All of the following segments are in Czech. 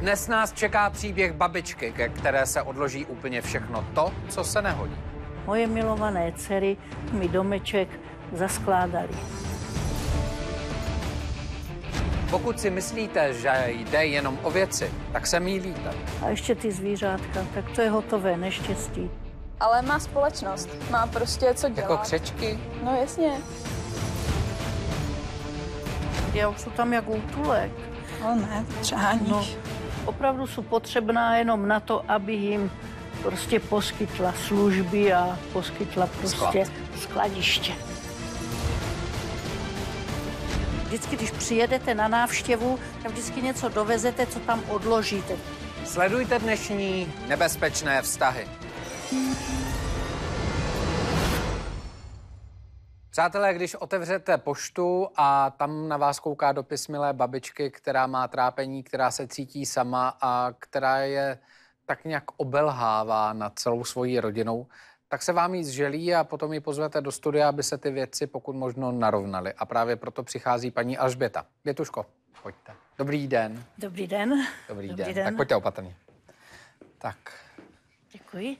Dnes nás čeká příběh babičky, ke které se odloží úplně všechno to, co se nehodí. Moje milované dcery mi domeček zaskládali. Pokud si myslíte, že jde jenom o věci, tak se mýlíte. A ještě ty zvířátka, tak to je hotové neštěstí. Ale má společnost, má prostě co dělat. Jako křečky? No jasně. Já už jsou tam jak útulek. Ale ne, přehání. No, opravdu jsou potřebná jenom na to, aby jim prostě poskytla služby a poskytla prostě Sklad. skladiště. Vždycky, když přijedete na návštěvu, tak vždycky něco dovezete, co tam odložíte. Sledujte dnešní nebezpečné vztahy. Přátelé, když otevřete poštu a tam na vás kouká dopis milé babičky, která má trápení, která se cítí sama a která je tak nějak obelhává nad celou svojí rodinou, tak se vám jí zželí a potom ji pozvete do studia, aby se ty věci pokud možno narovnaly. A právě proto přichází paní Alžběta. Bětuško, pojďte. Dobrý den. Dobrý den. Dobrý, Dobrý den. den. Tak pojďte opatrně. Tak, Děkuji.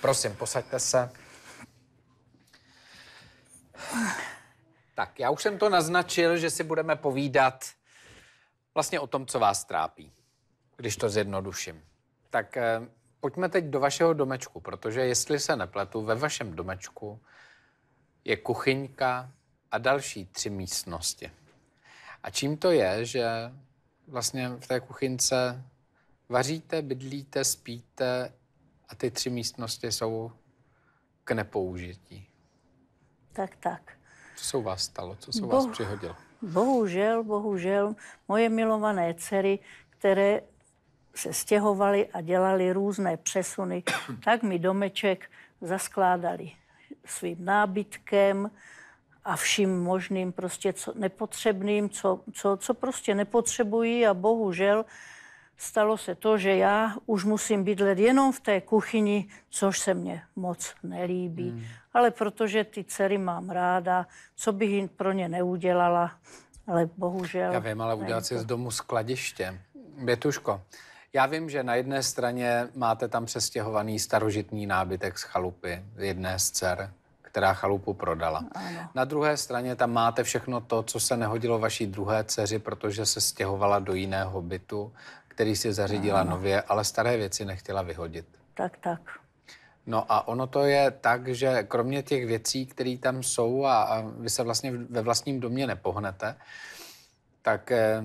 prosím, posaďte se. Tak, já už jsem to naznačil, že si budeme povídat vlastně o tom, co vás trápí, když to zjednoduším. Tak eh, pojďme teď do vašeho domečku, protože jestli se nepletu, ve vašem domečku je kuchyňka a další tři místnosti. A čím to je, že vlastně v té kuchyňce vaříte, bydlíte, spíte a ty tři místnosti jsou k nepoužití. Tak, tak. Co se u vás stalo? Co se u Bo- vás přihodilo? Bohužel, bohužel, moje milované dcery, které se stěhovaly a dělali různé přesuny, tak mi domeček zaskládali svým nábytkem a vším možným prostě co, nepotřebným, co, co, co prostě nepotřebují a bohužel stalo se to, že já už musím bydlet jenom v té kuchyni, což se mně moc nelíbí. Hmm. Ale protože ty dcery mám ráda, co bych jim pro ně neudělala, ale bohužel... Já vím, ale udělat si z domu skladiště. Bětuško, já vím, že na jedné straně máte tam přestěhovaný starožitný nábytek z chalupy, jedné z dcer, která chalupu prodala. Ano. Na druhé straně tam máte všechno to, co se nehodilo vaší druhé dceři, protože se stěhovala do jiného bytu, který si zařídila ano. nově, ale staré věci nechtěla vyhodit. Tak, tak. No a ono to je tak, že kromě těch věcí, které tam jsou a, a vy se vlastně ve vlastním domě nepohnete, tak eh,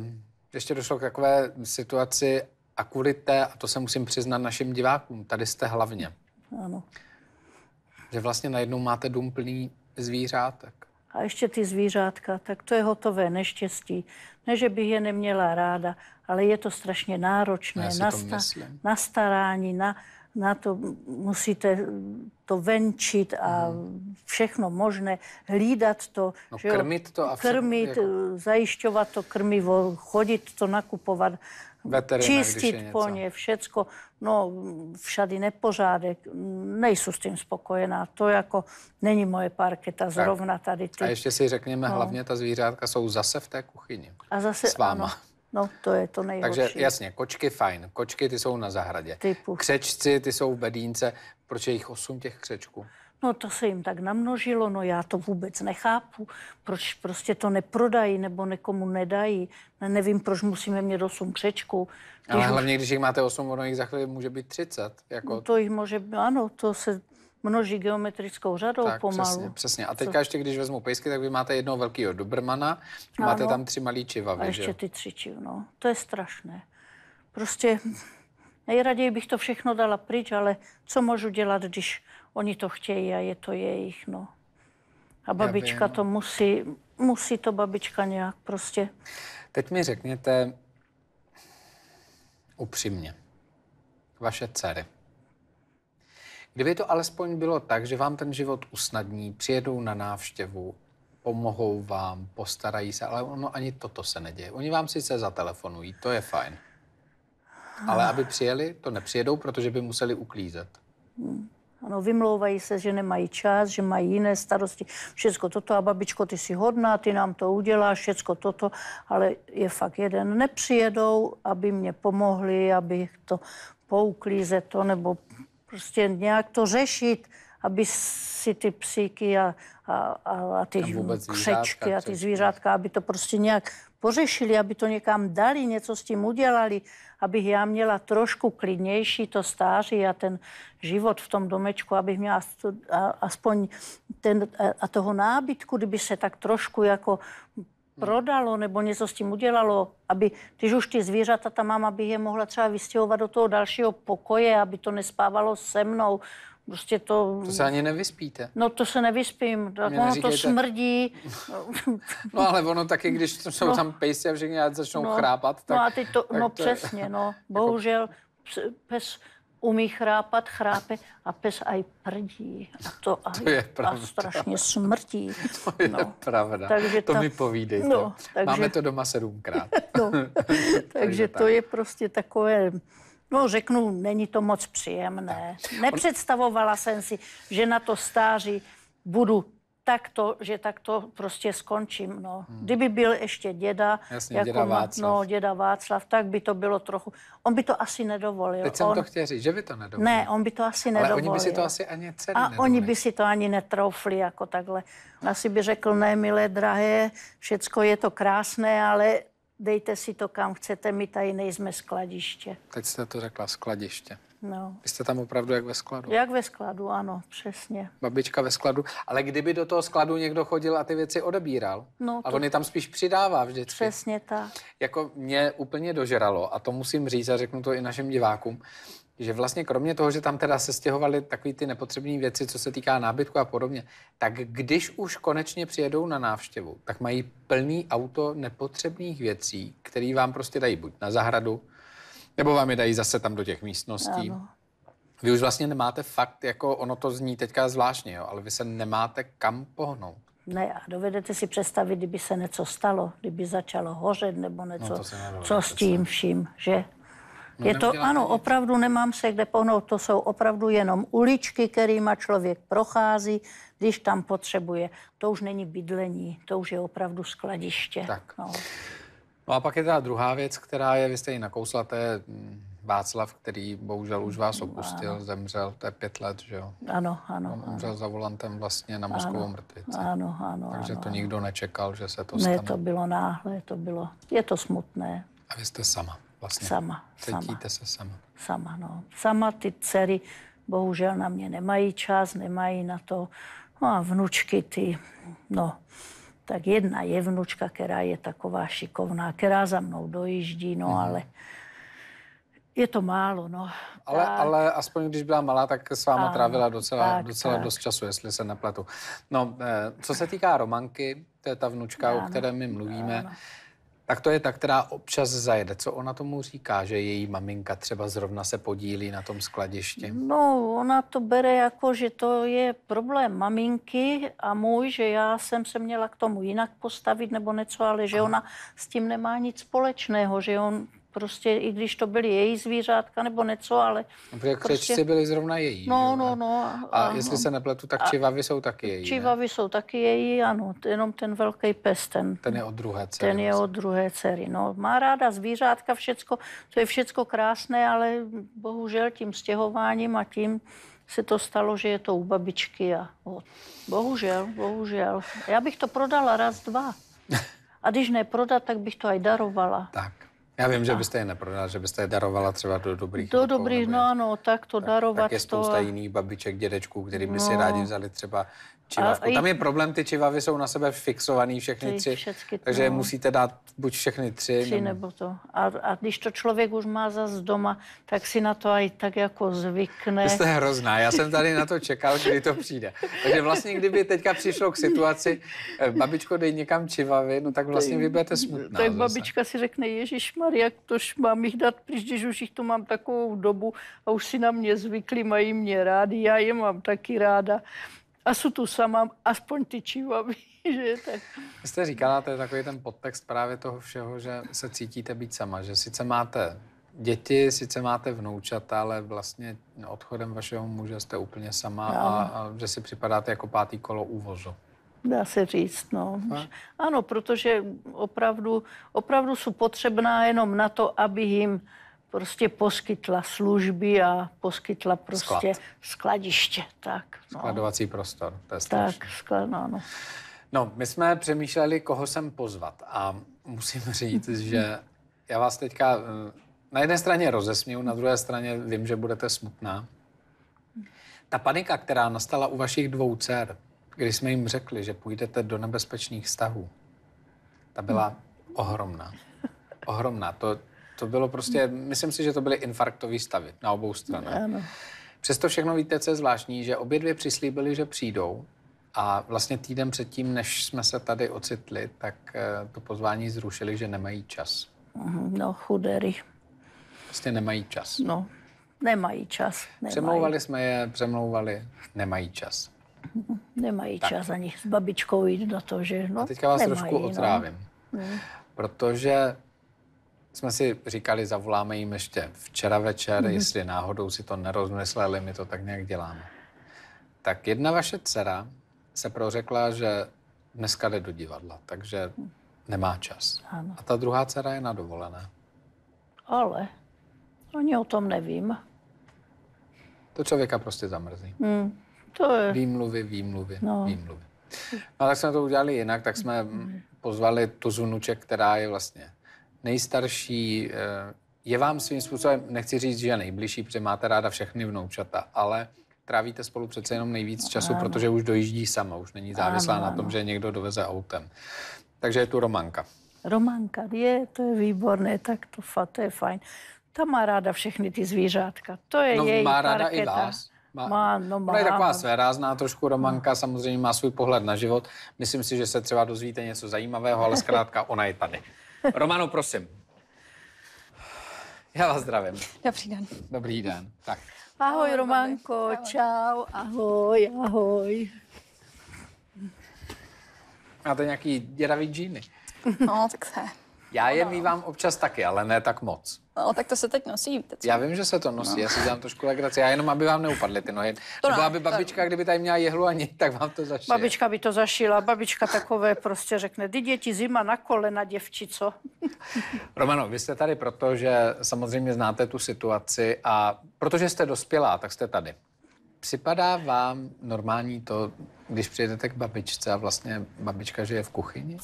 ještě došlo k takové situaci a kvůli té, a to se musím přiznat našim divákům, tady jste hlavně, Ano. že vlastně najednou máte dům plný zvířátek. A ještě ty zvířátka, tak to je hotové neštěstí. Ne, že bych je neměla ráda, ale je to strašně náročné na, to myslím. na starání, na, na to musíte to venčit a všechno možné, hlídat to. No, že krmit to a vše- krmit, jako- zajišťovat to krmivo, chodit to nakupovat, Je čistit po ně, všecko. No, všady nepořádek, nejsou s tím spokojená. To jako není moje parketa, zrovna tady ty. A ještě si řekněme, No. hlavně ta zvířátka jsou zase v té kuchyni. A zase s váma. Ano, no, to je to nejhorší. Takže jasně, kočky fajn, kočky ty jsou na zahradě. Typu. Křečci ty jsou v bedínce, proč je jich osm těch křečků? No to se jim tak namnožilo, no já to vůbec nechápu. Proč prostě to neprodají nebo někomu nedají. Ne, nevím, proč musíme mít osm křečků. Ale Když už- hlavně, když jich máte 8, ono jich za chvíli může být 30. Jako, no, to jich může, ano, to se množí geometrickou řadou tak, pomalu. přesně, přesně. A teďka ještě, když vezmu pejsky, tak vy máte jednoho velkého Dobrmana, máte Ano. tam tři malý A čivavy, že ještě jo? ty tři čiv, no. To je strašné. Prostě nejraději bych to všechno dala pryč, ale co můžu dělat, když oni to chtějí a je to jejich, no. A babička to musí, musí to babička nějak prostě. Teď mi řekněte upřímně, vaše dcery. Kdyby to alespoň bylo tak, že vám ten život usnadní, přijedou na návštěvu, pomohou vám, postarají se, ale ono ani toto se neděje. Oni vám sice zatelefonují, to je fajn. Ale aby přijeli, to nepřijedou, protože by museli uklízet. Ano, vymlouvají se, že nemají čas, že mají jiné starosti. Všecko toto a babičko, ty jsi hodná, ty nám to uděláš, všecko toto, ale je fakt jeden. Nepřijedou, aby mě pomohli, aby to pouklízet to, nebo prostě nějak to řešit, aby si ty psíky a, a, a, a ty křečky a ty zvířátka, aby to prostě nějak pořešili, aby to někam dali, něco s tím udělali, abych já měla trošku klidnější to stáří a ten život v tom domečku, abych měla aspoň ten, a toho nábytku, kdyby se tak trošku jako prodalo nebo něco s tím udělalo, aby, když už ty zvířata tam mám, abych je mohla třeba vystěhovat do toho dalšího pokoje, aby to nespávalo se mnou, Prostě to... To se ani nevyspíte. No to se nevyspím, tak ono to smrdí. no ale ono taky, když jsou no. tam pejsy a všichni začnou no. chrápat, tak... No a teď to, no to přesně, no. Jako- Bohužel pes umí chrápat, chrápe a pes aj prdí. A to, a, to je pravda. a strašně smrtí. To je no. pravda. Takže to ta... mi povídejte. No, takže... Máme to doma sedmkrát. no. takže, takže to tak. je prostě takové No řeknu, není to moc příjemné. Nepředstavovala jsem si, že na to stáří budu takto, že takto prostě skončím. No. Hmm. Kdyby byl ještě děda, Jasně, jako děda Václav. No, děda Václav, tak by to bylo trochu... On by to asi nedovolil. Teď jsem on... to chtěl říct, že by to nedovolil. Ne, on by to asi Ale nedovolil. oni by si to asi ani celý A nedovolili. oni by si to ani netroufli jako takhle. Asi by řekl, ne, milé, drahé, všecko je to krásné, ale dejte si to kam chcete, my tady nejsme skladiště. Teď jste to řekla, skladiště. No. Vy jste tam opravdu jak ve skladu. Jak ve skladu, ano, přesně. Babička ve skladu. Ale kdyby do toho skladu někdo chodil a ty věci odebíral, no, to... a on je tam spíš přidává vždycky. Přesně tak. Jako mě úplně dožeralo, a to musím říct a řeknu to i našim divákům, že vlastně kromě toho, že tam teda se stěhovaly takové ty nepotřebné věci, co se týká nábytku a podobně, tak když už konečně přijedou na návštěvu, tak mají plný auto nepotřebných věcí, které vám prostě dají buď na zahradu, nebo vám je dají zase tam do těch místností. Ano. Vy už vlastně nemáte fakt, jako ono to zní teďka zvláštně, jo, ale vy se nemáte kam pohnout. Ne, a dovedete si představit, kdyby se něco stalo, kdyby začalo hořet nebo něco, no co s tím vším, že? No, je to, ano, nic. opravdu nemám se kde pohnout. To jsou opravdu jenom uličky, kterými člověk prochází, když tam potřebuje. To už není bydlení, to už je opravdu skladiště. Tak. No. no a pak je ta druhá věc, která je, vy jste ji nakousla, to je mm, Václav, který bohužel už vás opustil, ano. zemřel, to je pět let, že jo? Ano, ano. On umřel ano. za volantem vlastně na mozkovou mrtvici. Ano, ano. Takže ano, to nikdo nečekal, že se to stane. Ne, to bylo náhle, to bylo, je to smutné. A vy jste sama vlastně. Sama. Cítíte sama. se sama. Sama, no. Sama ty dcery bohužel na mě nemají čas, nemají na to. No a vnučky ty, no, tak jedna je vnučka, která je taková šikovná, která za mnou dojíždí, no mm. ale je to málo, no. Ale, tak. ale aspoň když byla malá, tak s váma ano, trávila docela, tak, docela tak. dost času, jestli se nepletu. No, eh, co se týká Romanky, to je ta vnučka, ano, o které my mluvíme, ano. Tak to je ta, která občas zajede. Co ona tomu říká, že její maminka třeba zrovna se podílí na tom skladišti? No, ona to bere jako, že to je problém maminky a můj, že já jsem se měla k tomu jinak postavit nebo něco, ale že Aha. ona s tím nemá nic společného, že on prostě, i když to byly její zvířátka nebo něco, ale... No, protože prostě... byly zrovna její. No, no, no. A, a jestli no. se nepletu, tak čivavy jsou taky její, Čivavy jsou taky její, ano. Jenom ten velký pes, ten... Ten je od druhé dcery. Ten je od druhé dcery, no. Má ráda zvířátka, všecko, to je všecko krásné, ale bohužel tím stěhováním a tím se to stalo, že je to u babičky a bohužel, bohužel. Já bych to prodala raz, dva. A když ne prodat, tak bych to aj darovala. Tak. Já vím, že byste je neprodala, že byste je darovala třeba do dobrých Do dobrých, no ano, tak to tak, darovat. Tak je spousta to... jiných babiček, dědečků, který by no. si rádi vzali třeba čivavku. Tam je problém, ty čivavy jsou na sebe fixovaný všechny tři, všechny, takže no. musíte dát buď všechny tři. Tři nebo, nebo to. A, a když to člověk už má zas doma, tak si na to aj tak jako zvykne. Vy jste hrozná, já jsem tady na to čekal, kdy to přijde. Takže vlastně, kdyby teďka přišlo k situaci, eh, babičko, dej někam čivavy, no tak vlastně vy budete smutná. Tak zase. babička si řekne, Ježíš Maria, tož mám jich dát pryč, když už jich tu mám takovou dobu a už si na mě zvykli, mají mě rádi, já je mám taky ráda a jsou tu sama, aspoň ty čivavy. Že tak. Vy jste říkala, to je takový ten podtext právě toho všeho, že se cítíte být sama, že sice máte děti, sice máte vnoučata, ale vlastně odchodem vašeho muže jste úplně sama a, a že si připadáte jako pátý kolo úvozu. Dá se říct, no. Ano, protože opravdu, opravdu jsou potřebná jenom na to, aby jim prostě poskytla služby a poskytla prostě Sklad. skladiště. Tak, no. Skladovací prostor, to je. Tak, sklad, no, no. No, my jsme přemýšleli, koho sem pozvat a musím říct, že já vás teďka eh, na jedné straně rozesměju, na druhé straně vím, že budete smutná. Ta panika, která nastala u vašich dvou dcer, když jsme jim řekli, že půjdete do nebezpečných vztahů, ta byla ohromná. Ohromná. To, to bylo prostě, myslím si, že to byly infarktové stavy na obou stranách. Ano. Přesto všechno víte, co je zvláštní, že obě dvě přislíbili, že přijdou a vlastně týden předtím, než jsme se tady ocitli, tak eh, to pozvání zrušili, že nemají čas. Mhm, No, chudery. Prostě nemají čas. No, nemají čas. Nemají, Přemlouvali jsme je, přemlouvali, nemají čas. nemají čas ani s babičkou jít do toho, že no, A teďka vás nemají, trošku otrávím. Protože jsme si říkali, zavoláme jim ještě včera večer, jestli náhodou si to nerozmysleli, my to tak nějak děláme. Tak jedna vaše dcera se prořekla, že dneska jde do divadla, takže nemá čas. Ano. A ta druhá dcera je na dovolené. Ale oni o tom nevím. To člověka prostě zamrzí. Hmm, to je, Výmluvy, výmluvy, No. výmluvy. No tak jsme to udělali jinak, tak jsme mm, pozvali tu Zunuček, která je vlastně nejstarší, eh, je vám svým způsobem, nechci říct, že nejbližší, protože máte ráda všechny vnoučata, ale trávíte spolu přece jenom nejvíc času, protože už dojíždí sama, už není závislá Ano, na tom, že někdo doveze autem. Takže je tu Romanka. Romanka je, to je výborné, tak to, to je fajn. Ta má ráda všechny ty zvířátka. To je No, její má ráda i parketa. vás. Má, Má, no má. Ona je taková svérázná trošku Romanka, samozřejmě má svůj pohled na život. Myslím si, že se třeba dozvíte něco zajímavého, ale zkrátka ona je tady. Romano, prosím. Já vás zdravím. Dobrý den. Dobrý den. Tak. Ahoj, Ahoj, Romanko, babi. čau, ahoj, ahoj. Máte nějaký děravý džíny? No, tak se. Já je mývám občas taky, ale ne tak moc. No, tak to se teď nosí, co? Já vím, že se to nosí, já si dělám trošku legraci. Já jenom, aby vám neupadly ty nohy. To Nebo ne, aby to- babička, kdyby tady měla jehlu ani, tak vám to zašije. Babička by to zašila, babička takové prostě řekne, ty děti zima na kolena, děvčico. Romano, vy jste tady proto, že samozřejmě znáte tu situaci a protože jste dospělá, tak jste tady. Připadá vám normální to, když přijedete k babičce a vlastně babička žije v kuchyni?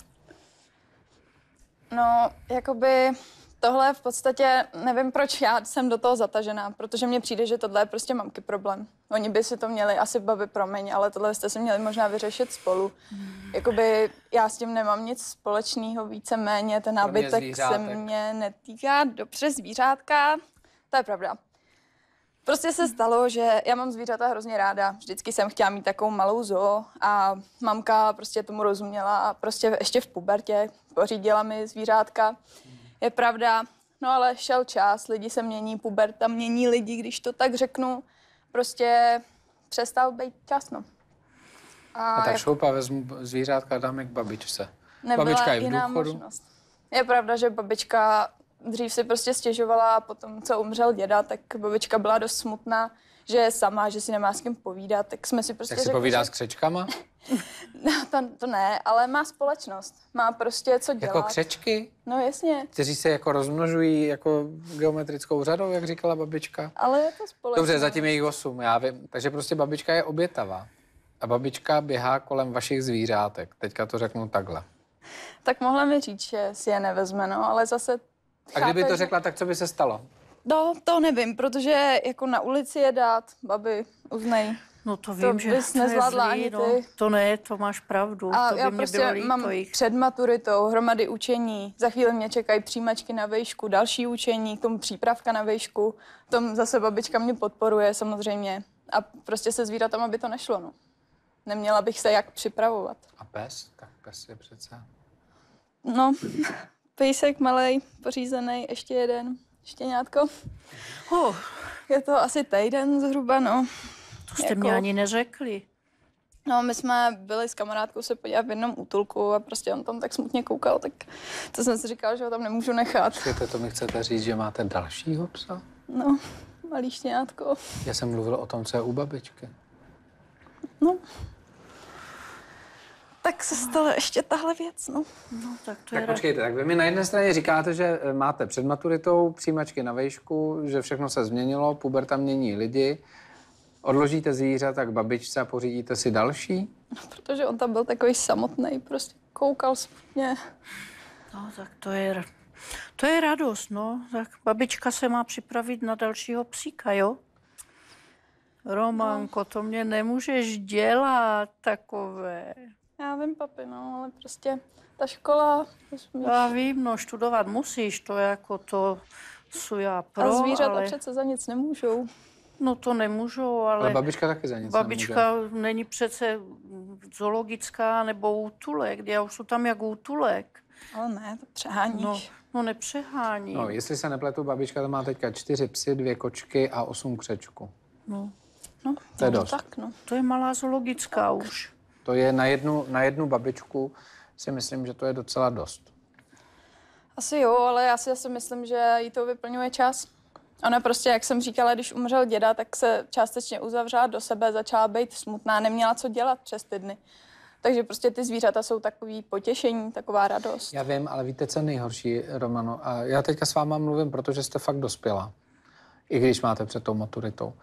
No, jakoby tohle v podstatě, nevím proč já jsem do toho zatažená, protože mně přijde, že tohle je prostě mamky problém. Oni by si to měli, asi babi promiň, ale tohle jste si měli možná vyřešit spolu. Jakoby já s tím nemám nic společného, víceméně ten nábytek se mě netýká. Dobře, zvířátka, to je pravda. Prostě se stalo, že já mám zvířata hrozně ráda. Vždycky jsem chtěla mít takovou malou zoo a mamka prostě tomu rozuměla a prostě ještě v pubertě pořídila mi zvířátka. Je pravda, no ale šel čas, lidi se mění, puberta mění lidi, když to tak řeknu. Prostě přestal být čas, no. A tak šoupa vezmu zvířátka a dám je k babičce. nebyla Babička je v důchodu. možnost. Je pravda, že babička dřív si prostě stěžovala a potom, co umřel děda, tak babička byla dost smutná, že je sama, že si nemá s kým povídat, tak jsme si prostě Tak si řekli, povídá že... s křečkama? No, to, to ne, ale má společnost. Má prostě co dělat. Jako křečky? No jasně, Kteří se jako rozmnožují jako geometrickou řadou, jak říkala babička? ale je to společnost. Dobře, zatím je jich osm, já vím. Takže prostě babička je obětavá. A babička běhá kolem vašich zvířátek. Teďka to řeknu takhle. Tak mohla mi říct, že si je nevezme, no, ale zase... A kdyby to řekla, tak co by se stalo? No, to nevím, protože jako na ulici je dát, babi, uznej. No to To vím, že bys to je nezvládla zlý, ani no. ty. To ne, to máš pravdu. A to by já mě prostě bylo líto mám jich. před maturitou hromady učení, za chvíli mě čekají přijímačky na vejšku, další učení, k tomu přípravka na vejšku, v tom zase babička mě podporuje samozřejmě a prostě se zvířatama by to nešlo, no. Neměla bych se jak připravovat. A pes? Tak pes je přece... No, pejsek malej, pořízený, ještě jeden, štěňátko. Oh, Je to asi týden zhruba, no. to jste Jako- mě ani neřekli. No, my jsme byli s kamarádkou se podívat v jednom útulku a prostě on tam tak smutně koukal, tak to jsem si říkal, že ho tam nemůžu nechat. Počkejte, to mi chcete říct, že máte dalšího psa? No, malý štěňátko. Já jsem mluvil o tom, co je u babičky. No. Tak se stala ještě tahle věc, no. No, tak to je Tak ra- počkejte, tak vy mi na jedné straně říkáte, že eh, máte před maturitou přijímačky na vejšku, že všechno se změnilo, puberta mění lidi, odložíte zvířata tak babičce a pořídíte si další? Protože on tam byl takový samotný, prostě koukal smutně. No, tak to je, to je radost, no. Tak babička se má připravit na dalšího psíka, jo? Románko, to mě nemůžeš dělat takové. Já vím, papi, no, ale prostě ta škola. Já vím, no, studovat musíš, to je jako to jsou já pro, a zvířata ale... přece za nic nemůžou. No to nemůžou, ale, Ale babička taky za nic babička nemůže. není přece zoologická nebo útulek. Já už jsou tam jak útulek. Ale ne, to přeháníš. No, no nepřehání. No, jestli se nepletu, babička tam má teďka čtyři psy, dvě kočky a osm křečků. no, no, to je no, dost. Tak, no. to je malá zoologická už. To je na jednu, na jednu babičku, si myslím, že to je docela dost. Asi jo, ale já si zase myslím, že jí to vyplňuje čas. Ona prostě, jak jsem říkala, když umřel děda, tak se částečně uzavřela do sebe, začala být smutná, neměla co dělat přes ty dny. Takže prostě ty zvířata jsou takový potěšení, taková radost. Já vím, ale víte, co je nejhorší, Romano? A já teďka s váma mluvím, protože jste fakt dospělá. I když máte před tou maturitou.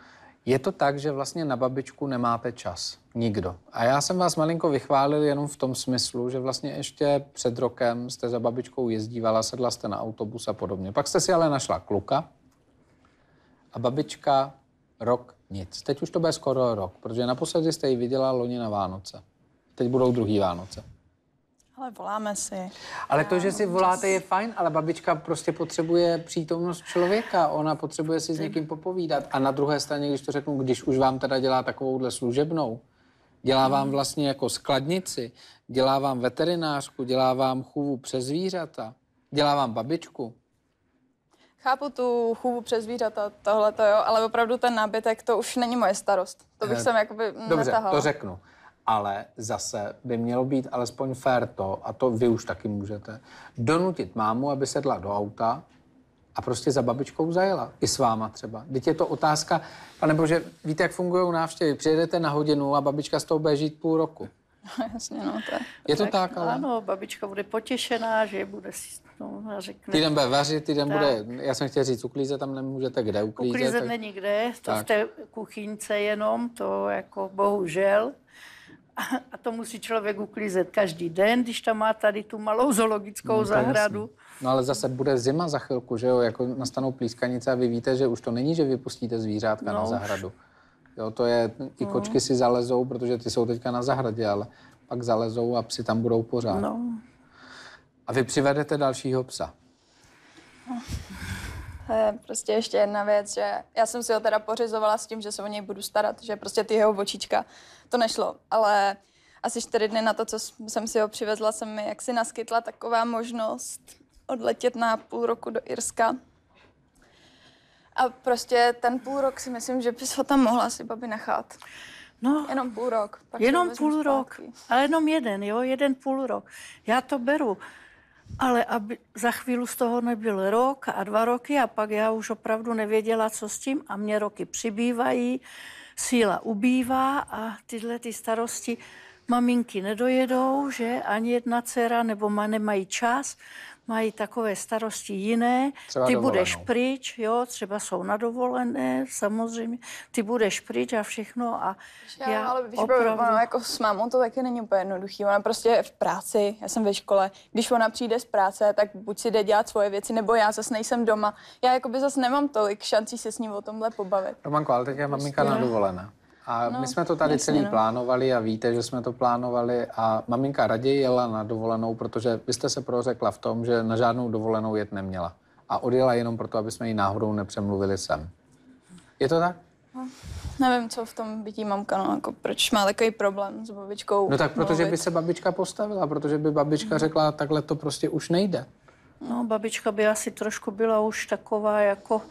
Je to tak, že vlastně na babičku nemáte čas. Nikdo. A já jsem vás malinko vychválil jenom v tom smyslu, že vlastně ještě před rokem jste za babičkou jezdívala, sedla jste na autobus a podobně. Pak jste si ale našla kluka a babička rok nic. Teď už to bude skoro rok, protože naposledy jste ji viděla loni na Vánoce. Teď budou druhý Vánoce. Ale voláme si. Ale to, že si voláte, je fajn, ale babička prostě potřebuje přítomnost člověka. Ona potřebuje si s někým popovídat. A na druhé straně, když to řeknu, když už vám teda dělá takovouhle služebnou, dělá vám vlastně jako skladnici, dělá vám veterinářku, dělá vám chůvu přes zvířata, dělá vám babičku. Chápu tu chůvu přes zvířata, tohle to jo, ale opravdu ten nábytek, to už není moje starost. To bych Eh, sem jakoby Dobře, netahala. to řeknu. Ale zase by mělo být alespoň fér to, a to vy už taky můžete, donutit mámu, aby sedla do auta a prostě za babičkou zajela. I s váma třeba. Teď je to otázka, pane bože, víte, jak fungují návštěvy. Přijedete na hodinu a babička z toho bude žít půl roku. Jasně, no, to je. Je to tak, ale... Ano, babička bude potěšená, že bude si, no, řekne, Týden bude vařit, týden Tak. bude, já jsem chtěl říct, uklízet tam nemůžete kde uklízet. uklízet tak- není kde, to Tak. v té kuchyňce jenom, to jako bohužel. A to musí člověk uklízet každý den, když tam má tady tu malou zoologickou No, zahradu. jasný. No ale zase bude zima za chvilku, že jo, jako nastanou plískanice a vy víte, že už to není, že vypustíte zvířátka No na už. zahradu. Jo, to je, i kočky si zalezou, protože ty jsou teďka na zahradě, ale pak zalezou a psi tam budou pořád. No, A vy přivedete dalšího psa. To je prostě ještě jedna věc, že já jsem si ho teda pořizovala s tím, že se o něj budu starat, že prostě ty jeho očička, to nešlo, ale asi čtyři dny na to, co jsem si ho přivezla, jsem mi jaksi naskytla taková možnost odletět na půl roku do Irska. A prostě ten půl rok si myslím, že bys ho tam mohla si babi nechat. no Jenom půl rok. Pak jenom půl rok, zpátky. ale jenom jeden, jo, jeden půl rok. Já to beru, ale aby za chvíli z toho nebyl rok a dva roky a pak já už opravdu nevěděla, co s tím a mě roky přibývají, síla ubývá a tyhle ty starosti maminky nedojedou, že? Ani jedna dcera nebo ma nemají čas, mají takové starosti jiné. Třeba ty dovolenou. budeš pryč, jo, třeba jsou na dovolené, samozřejmě, ty budeš pryč a všechno a Já, já ale víš, opravdu... ono jako s mámou to taky není úplně jednoduchý. Ona prostě je v práci, já jsem ve škole. Když ona přijde z práce, tak buď si jde dělat svoje věci, nebo já zase nejsem doma. Já jako by zase nemám tolik šancí se s ním o tomhle pobavit. Romanko, ale teď je maminka na dovolené. A No, my jsme to tady jasně, celý no. plánovali a víte, že jsme to plánovali a maminka raději jela na dovolenou, protože vy jste se prořekla v tom, že na žádnou dovolenou jet neměla. A odjela jenom proto, aby jsme ji náhodou nepřemluvili sem. Je to tak? Nevím, co v tom vidí mamka, no, jako proč má takový problém s babičkou. No tak protože by mluvit. se babička postavila, protože by babička řekla, takhle to prostě už nejde. No, babička by asi trošku byla už taková jako,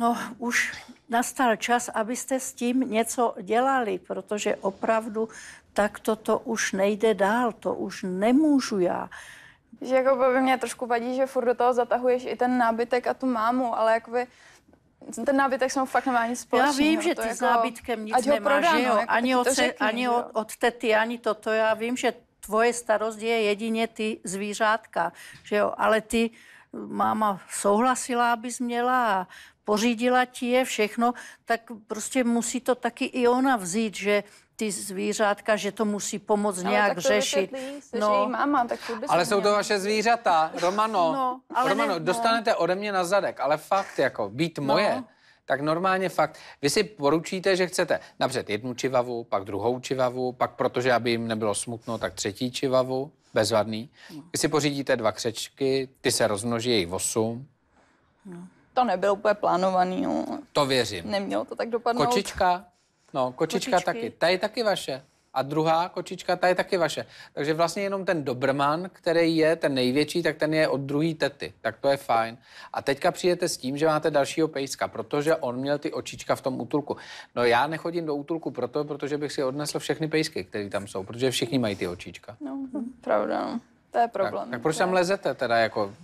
no už nastal čas, abyste s tím něco dělali, protože opravdu tak toto už nejde dál, to už nemůžu já. Že jako by mě trošku vadí, že furt do toho zatahuješ i ten nábytek a tu mámu, ale jakoby ten nábytek jsem fakt nemá nic společného. Já vím, že ty jako, s nábytkem nic ať ho nemáš, prodá, že jo? no, jako ani, od, řekni, ani od, jo. od tety, ani toto. Já vím, že tvoje starost je jedině ty zvířátka, že jo? Ale ty, máma souhlasila, abys měla a pořídila ti je všechno, tak prostě musí to taky i ona vzít, že ty zvířátka, že to musí pomoct Ale nějak tak to řešit. její máma, tak bys Ale jsou to vaše zvířata, Romano. No, ale Romano, ne- no. dostanete ode mě na zadek, ale fakt jako být moje, tak normálně fakt. Vy si poručíte, že chcete napřed jednu čivavu, pak druhou čivavu, pak protože, aby jim nebylo smutno, tak třetí čivavu, bezvadný. Vy si pořídíte dva křečky, ty se rozmnoží jejich osm, To nebylo úplně plánovaný, no. to věřím. Nemělo to tak dopadnout. Kočička, no, kočička Kočičky. taky, ta je taky vaše. A druhá kočička, ta je taky vaše. Takže vlastně jenom ten Dobrman, který je ten největší, tak ten je od druhé tety. Tak to je fajn. A teďka přijete s tím, že máte dalšího pejska, protože on měl ty očička v tom útulku. No já nechodím do útulku proto, protože bych si odnesl všechny pejsky, které tam jsou, protože všichni mají ty očička. No, pravda, no. To je Tak, problém. tak proč tam lezete teda, jako,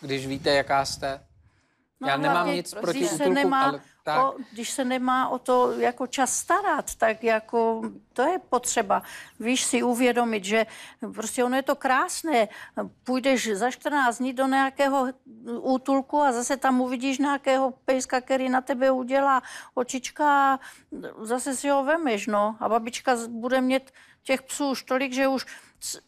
když víte, jaká jste? No, já nemám nic proti když se útulku, nemá ale tak. O, když se nemá o to jako čas starat, tak jako to je potřeba. Víš si uvědomit, že prostě ono je to krásné. Půjdeš za 14 dní do nějakého útulku a zase tam uvidíš nějakého pejska, který na tebe udělá očička a zase si ho vemeš, no. A babička bude mít těch psů už tolik, že už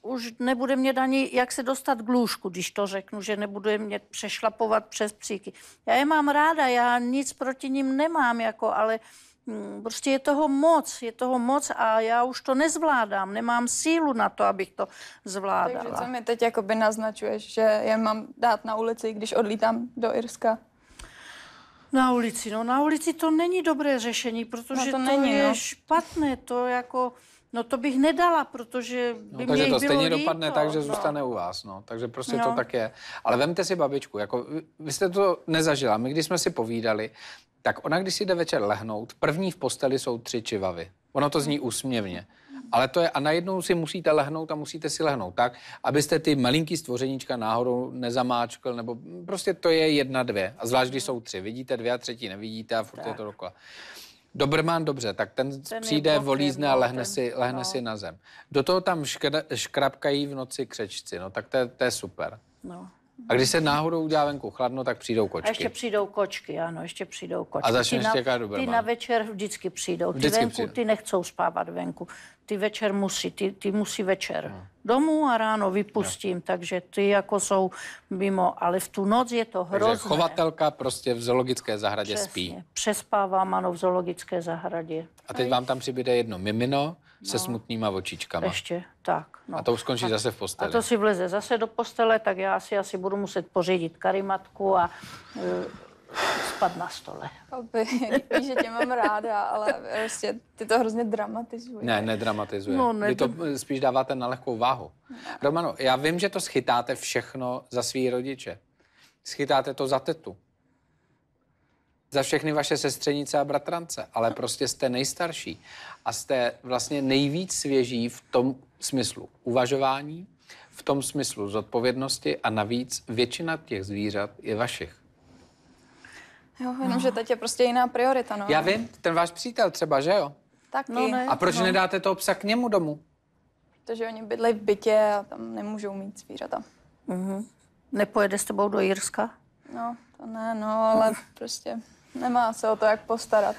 už nebude mít ani jak se dostat k lůžku, když to řeknu, že nebude mě přešlapovat přes psíky. Já je mám ráda, já nic proti ním nemám, jako, ale mm, prostě je toho moc, je toho moc a já už to nezvládám, nemám sílu na to, abych to zvládala. Takže co mi teď jakoby naznačuješ, že je mám dát na ulici, když odlítám do Irska? Na ulici, no na ulici to není dobré řešení, protože No, to to, není, je no. špatné, to jako, no to bych nedala, protože by No, takže to stejně líto, dopadne tak, že no. zůstane u vás. No. Takže prostě No. to tak je. Ale vemte si babičku. Jako, vy- jste to nezažila. My, když jsme si povídali, tak ona, když si jde večer lehnout, první v posteli jsou tři čivavy. Ono to zní úsměvně. Ale to je, a najednou si musíte lehnout a musíte si lehnout tak, abyste ty malinký stvořeníčka náhodou nezamáčkl, nebo prostě to je jedna, dvě. A zvlášť, když jsou tři. Vidíte dvě a třetí nevidíte a furt je to dokola. Dobrman dobře, tak ten, Ten přijde, volízne a lehne, ten- si, lehne no. si na zem. Do toho tam škra, škrapkají v noci křečci, no tak to je, to je super. No. A když se náhodou udělá venku chladno, tak přijdou kočky. A ještě přijdou kočky, ano, ještě přijdou kočky. A začne ty na, ty na večer vždycky přijdou. Ty Vždycky venku, přijdou. ty nechcou spávat venku. Ty večer musí, ty, ty musí večer No. domů a ráno vypustím, takže ty jako jsou mimo, ale v tu noc je to Takže hrozné. chovatelka prostě v zoologické zahradě spí. Přesně. Přespávám, ano, v zoologické zahradě. A teď vám tam přibude jedno mimino se smutnýma očičkama. Ještě tak. No. A to už skončí zase v A posteli. to si vleze zase do postele, tak já si asi budu muset pořídit karimatku a uh, spat na stole. Aby, že tě mám ráda, ale prostě ty to hrozně dramatizuješ. Ne, nedramatizuje. No, No, ne, Vy to spíš dáváte na lehkou váhu. Romano, já vím, že to schytáte všechno za svý rodiče. Schytáte to za tetu. Za všechny vaše sestřenice a bratrance, ale prostě jste nejstarší a jste vlastně nejvíc svěží v tom smyslu uvažování, v tom smyslu zodpovědnosti a navíc většina těch zvířat je vašich. Jo, jenom, že teď je prostě jiná priorita, no. Já vím, ten váš přítel třeba, že jo? Taky. No ne. A proč nedáte toho psa k němu domů? Protože oni bydlejí v bytě a tam nemůžou mít zvířata. Nepojede s tebou do Jirska? No, to ne, no, ale prostě nemá se o to, jak postarat.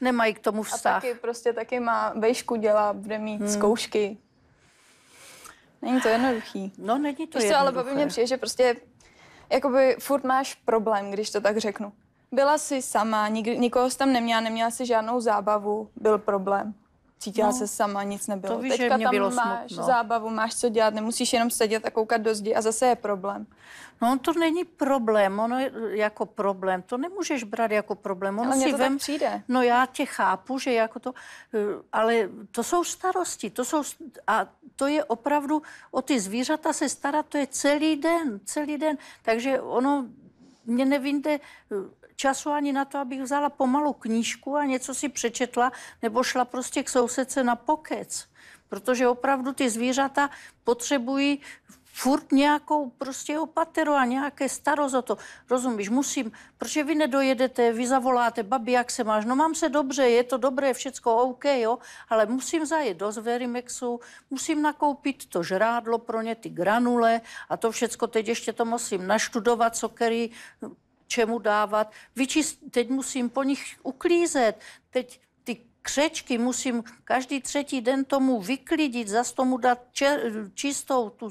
Nemají k tomu A vztah. taky prostě taky má vejšku dělá, bude mít hmm. zkoušky. Není to jednoduchý. No, není to Víš co, ale jednoduché. babi mě přijde, že prostě jakoby furt máš problém, když to tak řeknu. Byla jsi sama, nik, nikoho jsi tam neměla, neměla si žádnou zábavu, byl problém. Cítila no, se sama, nic nebylo. to víš, Teďka mě tam bylo máš smutno. zábavu, máš co dělat, nemusíš jenom sedět a koukat do zdi a zase je problém. No to není problém, ono je jako problém, to nemůžeš brát jako problém. Ono Ale si to tak přijde. No já tě chápu, že jako to, eh, ale to jsou starosti, to jsou, a to je opravdu, o ty zvířata se starat, to je celý den, celý den. Takže ono, mě nevinde eh, času ani na to, abych vzala pomalu knížku a něco si přečetla, nebo šla prostě k sousedce na pokec. protože opravdu ty zvířata potřebují furt nějakou prostě opateru a nějaké starost o to. Rozumíš, musím, protože vy nedojedete, vy zavoláte, babi, jak se máš? No mám se dobře, je to dobré, všecko OK, jo, ale musím zajet do Zverimexu, musím nakoupit to žrádlo pro ně, ty granule a to všecko, teď ještě to musím naštudovat, co který, čemu dávat. Vyčist, teď musím po nich uklízet, teď ty křečky musím každý třetí den tomu vyklidit, zas tomu dát če, čistou tu,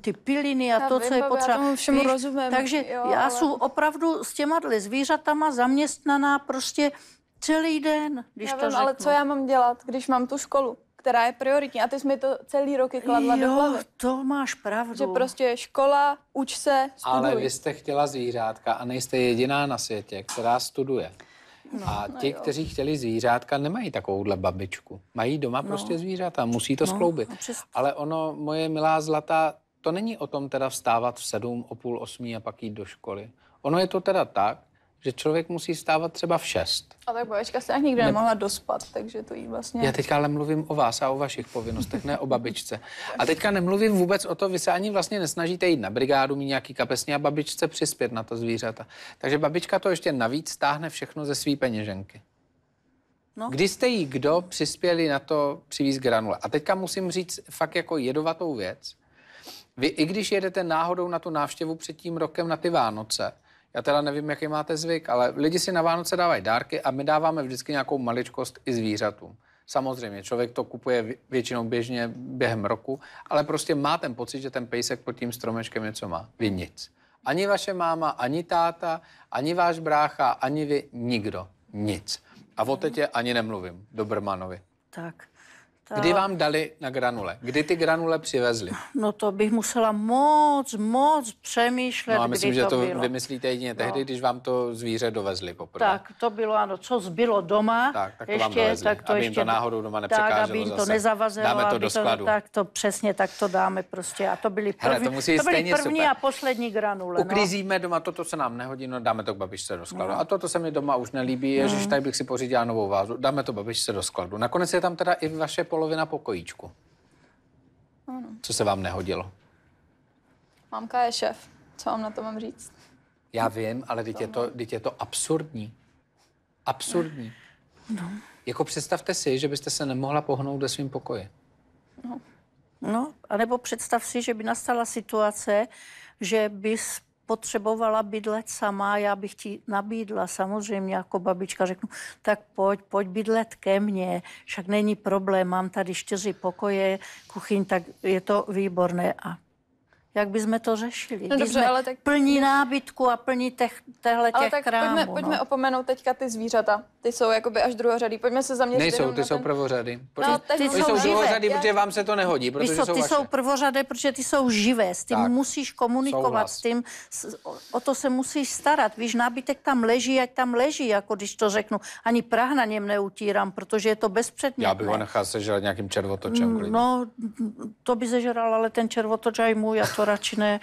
ty piliny a Já to, vím, co je já potřeba. tomu všemu Víš, rozumím, Takže jo, já ale- jsem opravdu s těma zvířatama zaměstnaná prostě celý den, když Já to vím, ale řeknu. co já mám dělat, když mám tu školu, která je prioritní a ty jsi mi to celý roky kladla do Jo, hlavy. to máš pravdu. Že prostě škola, uč se, studuj. Ale vy jste chtěla zvířátka a nejste jediná na světě, která studuje. No, a ti, no kteří chtěli zvířátka, nemají takovouhle babičku. Mají doma no. prostě zvířata, musí to no, skloubit. přes- Ale ono, moje milá zlatá, to není o tom teda vstávat v sedm, o půl osmí a pak jít do školy. Ono je to teda tak, že člověk musí vstávat třeba v šest. A tak babička se tak nikdy nemohla dospat, takže to jí vlastně... Já teďka ale mluvím o vás a o vašich povinnostech, ne o babičce. A teďka nemluvím vůbec o to, vy se ani vlastně nesnažíte jít na brigádu, mít nějaký kapesní a babičce přispět na to zvířata. Takže babička to ještě navíc stáhne všechno ze své peněženky. No. Kdy jste jí kdo přispěli na to přivízt granule? A teďka musím říct fakt jako jedovatou věc. Vy, i když jedete náhodou na tu návštěvu před tím rokem na ty Vánoce, já teda nevím, jaký máte zvyk, ale lidi si na Vánoce dávají dárky a my dáváme vždycky nějakou maličkost i zvířatům. Samozřejmě, člověk to kupuje vě- většinou běžně během roku, ale prostě má ten pocit, že ten pejsek pod tím stromečkem něco má. Vy nic. Ani vaše máma, ani táta, ani váš brácha, ani vy, nikdo. Nic. A o tetě ani nemluvím, Dobrmanovi. Tak. Kdy vám dali na granule? Kdy ty granule přivezli? No to bych musela moc, moc přemýšlet, No a myslím, kdy že to, to bylo. vymyslíte jedině tehdy, když vám to zvíře dovezli poprvé. Tak, to bylo ano, co zbylo doma, Tak, tak to ještě, vám dovezli, tak to aby jim ještě, to náhodou doma Tak, nepřekáželo aby jim to zase. nezavazilo, Dáme to do skladu. tak to přesně, tak to dáme prostě. A to byly první, Hele, to musí to byly stejně první super. a poslední granule. No. Uklízíme doma, toto se nám nehodí, no dáme to k babičce do skladu. No. A toto se mi doma už nelíbí, ježiš, tady bych si pořídila novou vázu, dáme to babičce do skladu. Nakonec je tam teda i vaše polovina pokojíčku. Co se vám nehodilo? Mamka je šéf. Co vám na to mám říct? Já vím, ale teď je to, teď je to absurdní. Absurdní. No. Jako představte si, že byste se nemohla pohnout ve svém pokoji. No, anebo představ si, že by nastala situace, že bys potřebovala bydlet sama, já bych ti nabídla samozřejmě jako babička, řeknu, tak pojď, pojď bydlet ke mně, však není problém, mám tady čtyři pokoje, kuchyň, tak je to výborné. A jak bychom to řešili? No dobře, ale tak- plní nábytku a plní těch, téhle Ale těch tak krámů. pojďme, pojďme no. opomenout teďka ty zvířata. Ty jsou jakoby až druhořadý. Pojďme se zaměřit Nejsou, ty jsou ten... prvořady. No, teď ty Ty jsou jsou živé. druhořady, Já- protože vám se to nehodí, protože Víš co, jsou ty vaše. jsou prvořadé, protože ty jsou živé, s tím Tak. musíš komunikovat, Souhlas. s tím, s, o, o to se musíš starat. Víš, nábytek tam leží, ať tam leží, jako když to řeknu. Ani prah na něm neutírám, protože je to bezpředmětné. Já bych ho nechal sežrat nějakým červotočem. klidně. No, to by zežral, ale ten červotoč aj můj, a to radši ne.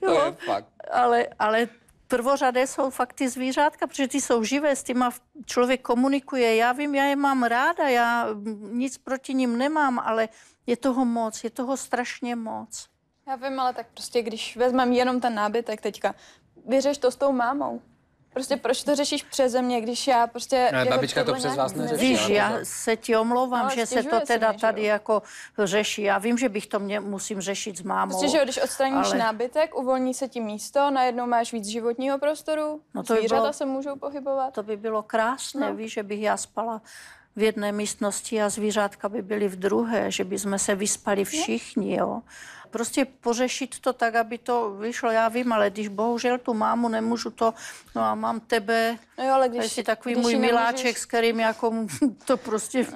to je fakt. ale, ale prvořadé jsou fakt ty zvířátka, protože ty jsou živé, s těma člověk komunikuje. Já vím, já je mám ráda, já nic proti ním nemám, ale je toho moc, je toho strašně moc. Já vím, ale tak prostě, když vezmeme jenom ten nábytek teďka, vyřeš to s tou mámou. Prostě proč to řešíš přeze mě, když já prostě... Ne, jako babička to přes vás neřeší. Víš, já se ti omlouvám, No, že se to teda že tady jo. jako řeší. Já vím, že bych to mě musím řešit s mámou. Prostě, že jo, když odstraníš ale- nábytek, uvolní se ti místo, najednou máš víc životního prostoru, No to by zvířata bylo- se můžou pohybovat. To by bylo krásné, No. víš, že bych já spala v jedné místnosti a zvířátka by byly v druhé, že by jsme se vyspali všichni, jo. Prostě pořešit to tak, aby to vyšlo, já vím, ale když bohužel tu mámu nemůžu to, no a mám tebe, No jo, ale když, jsi takový když můj ji miláček, s kterým jako to prostě,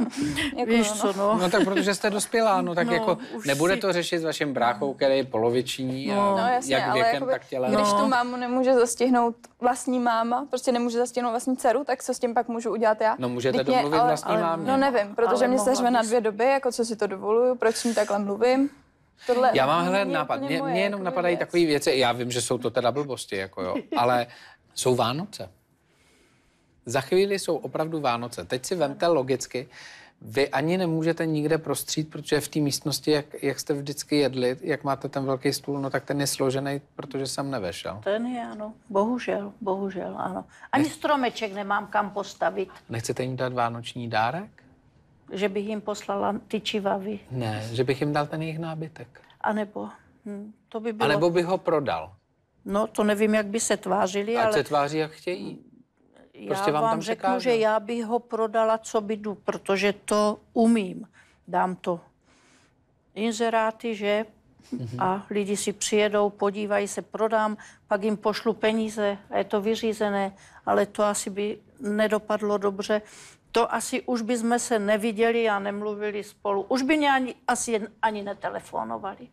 víš no. co, no. No tak protože jste dospělá, no tak No, jako nebude si- to řešit s vaším bráchou, který je poloviční, No. a No jasně, jak ale věkem, jakoby, tak tělem. když No. tu mámu nemůže zastihnout vlastní máma, prostě nemůže zastihnout vlastní dceru, tak co s tím pak můžu udělat já? No, můžete Vždyť mě- domluvit ale- vlastní ale- mámě. No nevím, protože Ale mě se na dvě doby, jako co si to dovoluju, proč s ní takhle mluvím. Tohle Já mám hele nápad. Mě, mě jenom jakoby napadají věc. takové věci, já vím, že jsou to teda blbosti, jako jo, ale jsou Vánoce. Za chvíli jsou opravdu Vánoce. Teď si vemte logicky, vy ani nemůžete nikde prostřít, protože v té místnosti, jak, jak jste vždycky jedli, jak máte ten velký stůl, no tak ten je složený, protože jsem nevešel. Ten je, ano. Bohužel, bohužel, ano. Ani stromeček nemám kam postavit, Nechcete jim dát vánoční dárek? Že bych jim poslala ty čivavy. Ne, že bych jim dal ten jejich nábytek. A nebo, hm, to by A bylo... nebo bych ho prodal. No, to nevím, jak by se tvářili, Ať ale se tváří, jak chtějí. prostě já vám vám, tam řeknu, překážou. že já bych ho prodala, co by jdu, protože to umím. Dám to inzeráty, že? Mhm. A lidi si přijedou, podívají se, prodám, pak jim pošlu peníze a je to vyřízené, ale to asi by nedopadlo dobře. To asi už by jsme se neviděli a nemluvili spolu. Už by mě ani, asi ani netelefonovali.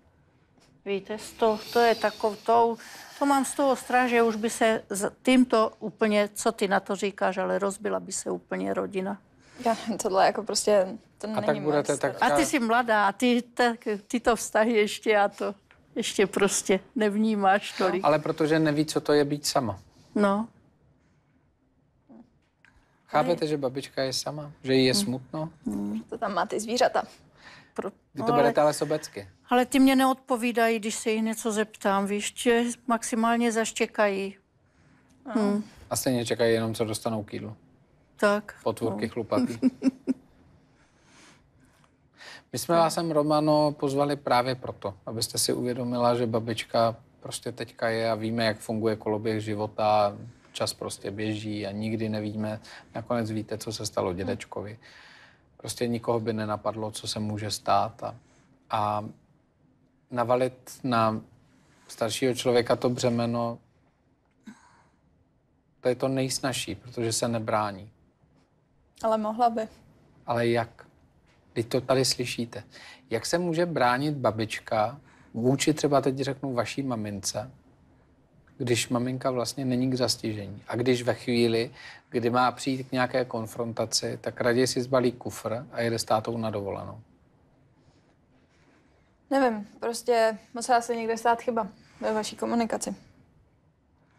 Víte, to, to je takov, to, to mám z toho strach, že už by se s tímto úplně, co ty na to říkáš, ale rozbila by se úplně rodina. Já, tohle jako prostě, to není tak budete tak- A ty jsi mladá a ty, tak, ty to vztahy ještě a to ještě prostě nevnímáš tolik. Ale protože neví, co to je být sama. No, Chápete, že babička je sama? Že jí je smutno? To tam má ty zvířata. pro, Vy no to ale, berete ale sobecky. ale ty mě neodpovídají, když se jich něco zeptám, víš, že maximálně zaštěkají. A stejně čekají jenom, co dostanou k jídlu. Tak. Potvůrky chlupatý. My jsme vás sem, Romano, pozvali právě proto, abyste si uvědomila, že babička prostě teďka je a víme, jak funguje koloběh života, čas prostě běží a nikdy nevíme. Nakonec víte, co se stalo dědečkovi. Prostě nikoho by nenapadlo, co se může stát a, a navalit na staršího člověka to břemeno, to je to nejsnažší, protože se nebrání. Ale mohla by. Ale jak? Teď to tady slyšíte. Jak se může bránit babička vůči třeba teď řeknu vaší mamince, když maminka vlastně není k zastižení. A když ve chvíli, kdy má přijít k nějaké konfrontaci, tak raději si zbalí kufr a jede s tátou na dovolenou. Nevím, prostě musela se někde stát chyba ve vaší komunikaci.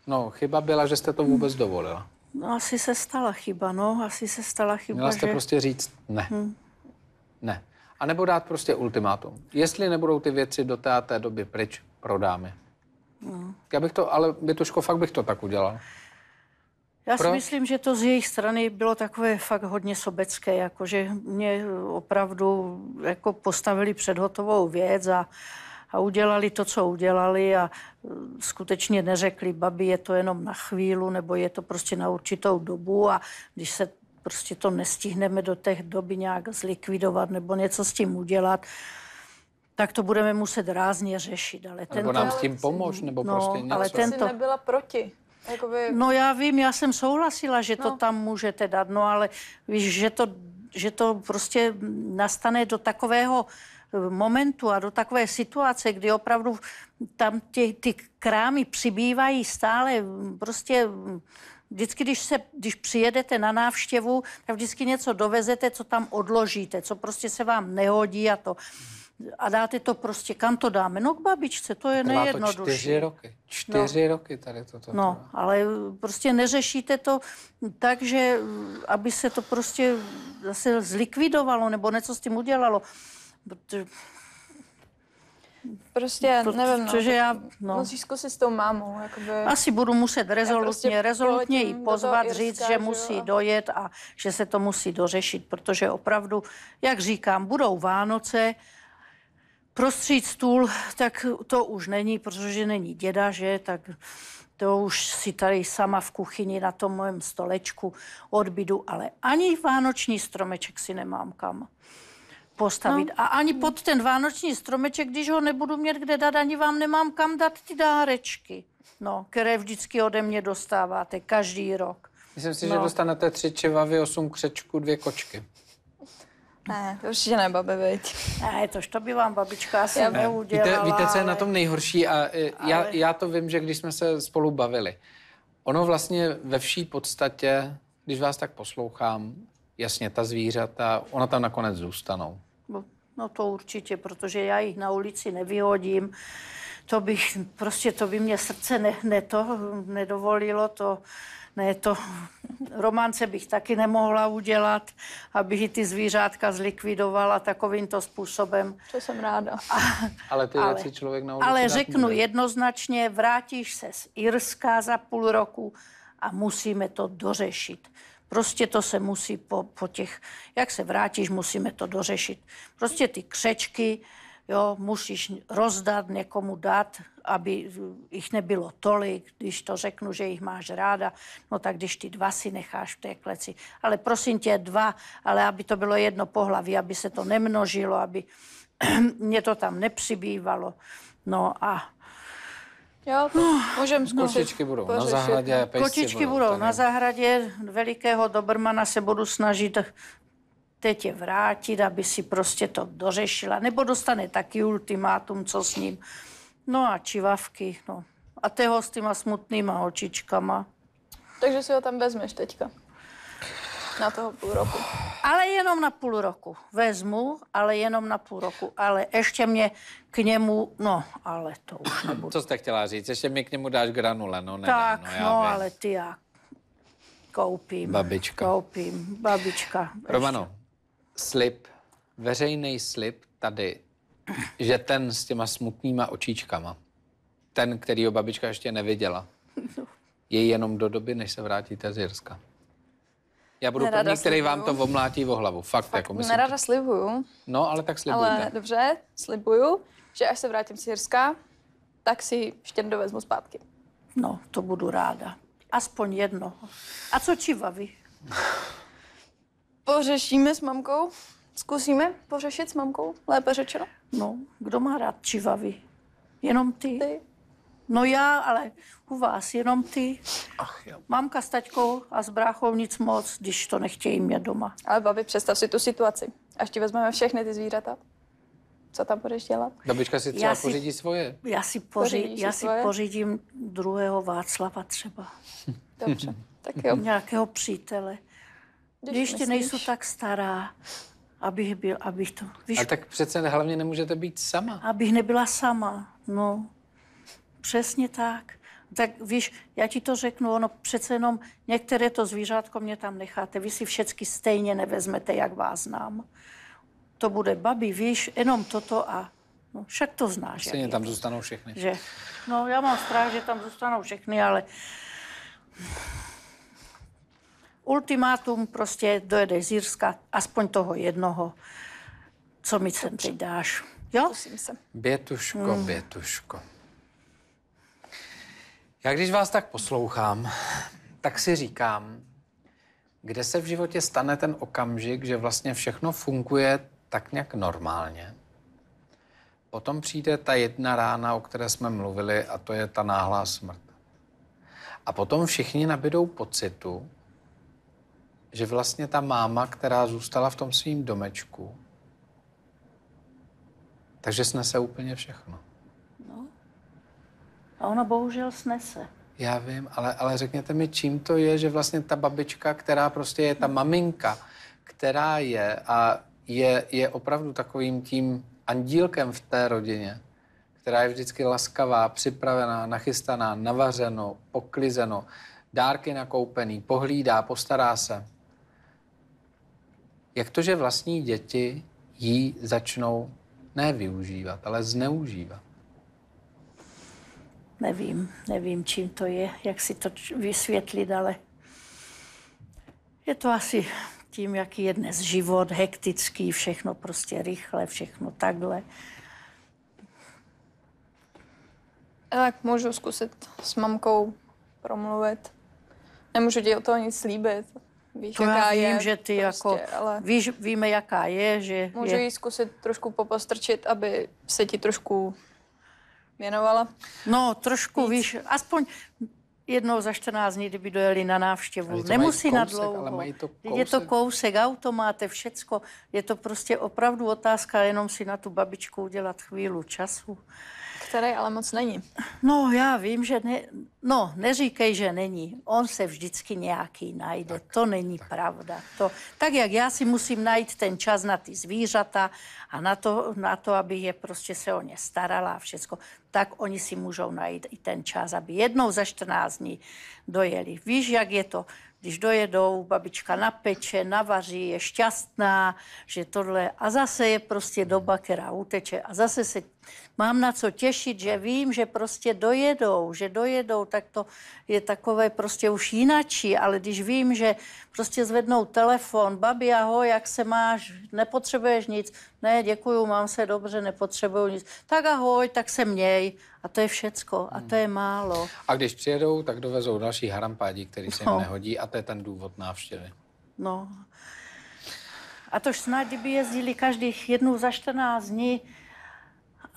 No, chyba byla, že jste to vůbec dovolila. No, asi se stala chyba, no, asi se stala chyba, Měla jste že... prostě říct ne. Ne. A nebo dát prostě ultimátum. Jestli nebudou ty věci do té té doby pryč, prodáme. Já bych to, ale Bětuško, fakt bych to tak udělal. Já si myslím, že to z jejich strany bylo takové fakt hodně sobecké, jako že mě opravdu jako postavili před hotovou věc a, a udělali to, co udělali a eh, skutečně neřekli, babi, je to jenom na chvíli, nebo je to prostě na určitou dobu a když se prostě to nestihneme do té doby nějak zlikvidovat nebo něco s tím udělat, tak to budeme muset rázně řešit. Ale Nebo tento, nám s tím pomož, nebo No, prostě něco. ale Ten Tento- Jsi nebyla proti. Jakoby, No já vím, já jsem souhlasila, že to No. tam můžete dát, no ale víš, že to, že to prostě nastane do takového eh, momentu a do takové situace, kdy opravdu tam ty, ty krámy přibývají stále mm, prostě mm, Vždycky, když, se, když přijedete na návštěvu, tak vždycky něco dovezete, co tam odložíte, co prostě se vám nehodí a to. A dáte to prostě, kam to dáme? No k babičce, to je Trvá to nejjednodušší. čtyři roky. Čtyři roky tady toto No, trvá. ale prostě neřešíte to tak, že aby se to prostě zase zlikvidovalo nebo něco s tím udělalo. Protože, prostě nevím, no. protože já, no, Musíš zkusit s tou mámou, jakoby. asi budu muset rezolutně, prostě rezolutně ji pozvat, Irska, říct, že musí a- dojet a že se to musí dořešit, protože opravdu, jak říkám, budou Vánoce, prostřít stůl, tak to už není, protože není děda, že, tak to už si tady sama v kuchyni na tom mém stolečku odbydu, ale ani vánoční stromeček si nemám kam postavit. No. A ani pod ten vánoční stromeček, když ho nebudu mít kde dát, ani vám nemám kam dát ty dárečky, no, které vždycky ode mě dostáváte každý rok. Myslím si, No. že dostanete tři čivavy, osm křečků, dvě kočky. Ne, to určitě ne, babi, veď. Ne, tož to by vám babička asi Já- neudělala. Víte, víte, co je na tom nejhorší? A e, já, Ale- já to vím, že když jsme se spolu bavili. Ono vlastně ve vší podstatě, když vás tak poslouchám, jasně, ta zvířata, ona tam nakonec zůstanou. No, No to určitě, protože já jich na ulici nevyhodím. To bych, prostě to by mě srdce ne, ne to, nedovolilo, to Ne, to romance bych taky nemohla udělat, abych ty zvířátka zlikvidovala takovýmto způsobem. To jsem ráda. Ale ty Ale- věci člověk na ulici Ale řeknu může. jednoznačně, vrátíš se z Irska za půl roku a musíme to dořešit. Prostě to se musí po, po těch, jak se vrátíš, musíme to dořešit. Prostě ty křečky, jo, musíš rozdat, někomu dát, aby jich nebylo tolik. Když to řeknu, že jich máš ráda, no tak když ty dva si necháš v té kleci. Ale prosím tě, dva, ale aby to bylo jedno pohlaví, aby se to nemnožilo, aby mě to tam nepřibývalo. No a Jo, to můžeme zkusit. Kočičky budou na pořešit. zahradě, kočičky budou tady. na zahradě, velikého Dobrmana se budu snažit teď je vrátit, aby si prostě to dořešila. Nebo dostane taky ultimátum, co s ním. No a čivavky, no. A toho s těma smutnýma očičkama. Takže si ho tam vezmeš teďka. Na toho půl roku. Ale jenom na půl roku. Vezmu, ale jenom na půl roku. Ale ještě mě k němu, no, ale to už nebudu. Co jste chtěla říct? Ještě mi k němu dáš granule, no ne. Tak, no, no, no ale ty já koupím. Babička. Koupím, babička. Romano, slib, veřejný slib tady, že ten s těma smutnýma očičkama, ten, kterýho babička ještě neviděla, je jenom do doby, než se vrátíte z Jirska. Já budu Nerada první, který vám to omlátí o hlavu. Fakt, Fakt jako myslím. Nerada slibuju, No, ale tak slibujte. ale dobře, slibuju, že až se vrátím z Jirska, tak si štěrdo vezmu zpátky. No, to budu ráda. Aspoň jedno. A co čivavy? Pořešíme s mamkou. Zkusíme pořešit s mamkou, lépe řečeno. No, kdo má rád čivavy? Jenom ty? Ty. No já, ale u vás jenom ty. Ach, jo. Mamka s taťkou a s bráchou nic moc, když to nechtějí mě doma. Ale babi, představ si tu situaci. Až ti vezmeme všechny ty zvířata, co tam budeš dělat? Babička si třeba Já si- pořídí svoje. Já si, poři, si já si svoje? pořídím druhého Václava třeba. Dobře, tak jo. Nějakého přítele. Když Když ještě myslíš. nejsou tak stará, abych, byl, abych to... Víš, Ale tak přece hlavně nemůžete být sama. abych nebyla sama. No, přesně tak. Tak víš, já ti to řeknu, ono přece jenom některé to zvířátko mě tam necháte. Vy si všechny stejně nevezmete, jak vás znám. To bude babi, víš, jenom toto a no, však to znáš. jak Stejně je tam to, zůstanou všechny. Že, no, já mám strach, že tam zůstanou všechny, ale ultimátum prostě dojede z Jirska, aspoň toho jednoho, co mi sem teď dáš. Jo? Se. Bětuško, Hmm. bětuško. Já když vás tak poslouchám, tak si říkám, kde se v životě stane ten okamžik, že vlastně všechno funguje tak nějak normálně. Potom přijde ta jedna rána, o které jsme mluvili, a to je ta náhlá smrt. A potom všichni nabídou pocitu, že vlastně ta máma, která zůstala v tom svým domečku, takže snese úplně všechno. A ona bohužel snese. Já vím, ale, ale řekněte mi, čím to je, že vlastně ta babička, která prostě je ta maminka, která je a je, je opravdu takovým tím andílkem v té rodině, která je vždycky laskavá, připravená, nachystaná, navařeno, poklizeno, dárky nakoupený, pohlídá, postará se. Jak to, že vlastní děti jí začnou ne využívat, ale zneužívat? Nevím, nevím, čím to je, jak si to vysvětlit, ale je to asi tím, jaký je dnes život, hektický, všechno prostě rychle, všechno takhle. Tak můžu zkusit s mamkou promluvit. Nemůžu ti o toho nic slíbit. Víš, To jaká já vím, je, že ty prostě, jako, Ale víš, víme, jaká je, že můžu je, jí zkusit trošku popostrčit, aby se ti trošku věnovala. no trošku, víš, aspoň jednou za 14 dní, kdyby dojeli na návštěvu. Ale to Nemusí na dlouho. to Je to kousek. kousek, auto máte, všecko. Je to prostě opravdu otázka jenom si na tu babičku udělat chvíli času. Který ale moc není. No, já vím, že ne, No, neříkej, že není. On se vždycky nějaký najde. Tak, to není tak. pravda. To, tak jak já si musím najít ten čas na ty zvířata a na to, na to, aby je prostě se o ně starala a všecko, tak oni si můžou najít i ten čas, aby jednou za 14 dní dojeli. Víš, jak je to? když dojedou, babička napeče, navaří, je šťastná, že tohle. A zase je prostě doba, která uteče. A zase se mám na co těšit, že vím, že prostě dojedou, že dojedou, tak to je takové prostě už jinačí. Ale když vím, že prostě zvednou telefon, babi, ahoj, jak se máš, nepotřebuješ nic, ne, děkuju, mám se dobře, nepotřebuju nic, tak ahoj, tak se měj. A to je všecko. A to je málo. A když přijedou, tak dovezou další harampádí, který se jim no. nehodí a to je ten důvod návštěvy. No. A tož snad, kdyby jezdili každých jednou za 14 dní,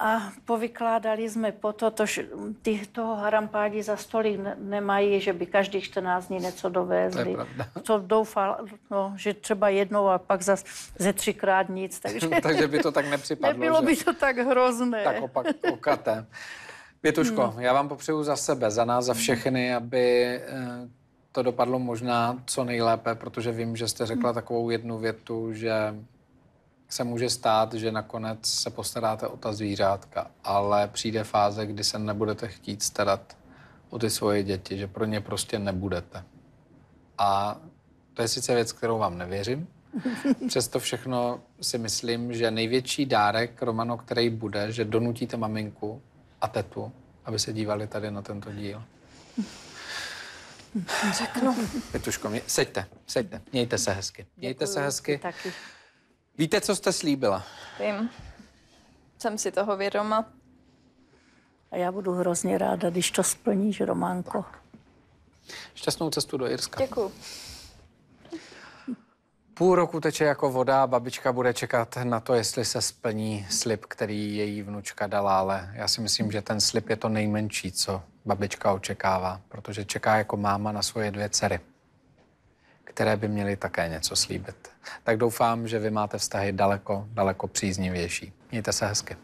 a povykládali jsme po to, tož ty toho harampádi za stolik nemají, že by každý 14 dní něco dovezli. To. To doufal, no, že třeba jednou a pak zase ze třikrát nic. Takže, takže by to tak nepřipadlo. Nebylo že? by to tak hrozné. Tak opak okaté. Pětuško, no. já vám popřeju za sebe, za nás, za všechny, aby eh, to dopadlo možná co nejlépe, protože vím, že jste řekla takovou jednu větu, že se může stát, že nakonec se postaráte o ta zvířátka, ale přijde fáze, kdy se nebudete chtít starat o ty svoje děti, že pro ně prostě nebudete. A to je sice věc, kterou vám nevěřím, Přesto všechno si myslím, že největší dárek, Romano, který bude, že donutíte maminku a tetu, aby se dívali tady na tento díl. Řeknu. Petuško, mě, seďte, seďte, mějte se hezky. Mějte Děkuju, se hezky. Taky. Víte, co jste slíbila? Vím. Jsem si toho vědoma. A já budu hrozně ráda, když to splníš, Románko. Šťastnou cestu do Irska. Děkuji. Půl roku teče jako voda a babička bude čekat na to, jestli se splní slib, který její vnučka dala, ale já si myslím, že ten slib je to nejmenší, co babička očekává, protože čeká jako máma na svoje dvě dcery, které by měly také něco slíbit. Tak doufám, že vy máte vztahy daleko, daleko příznivější. Mějte se hezky.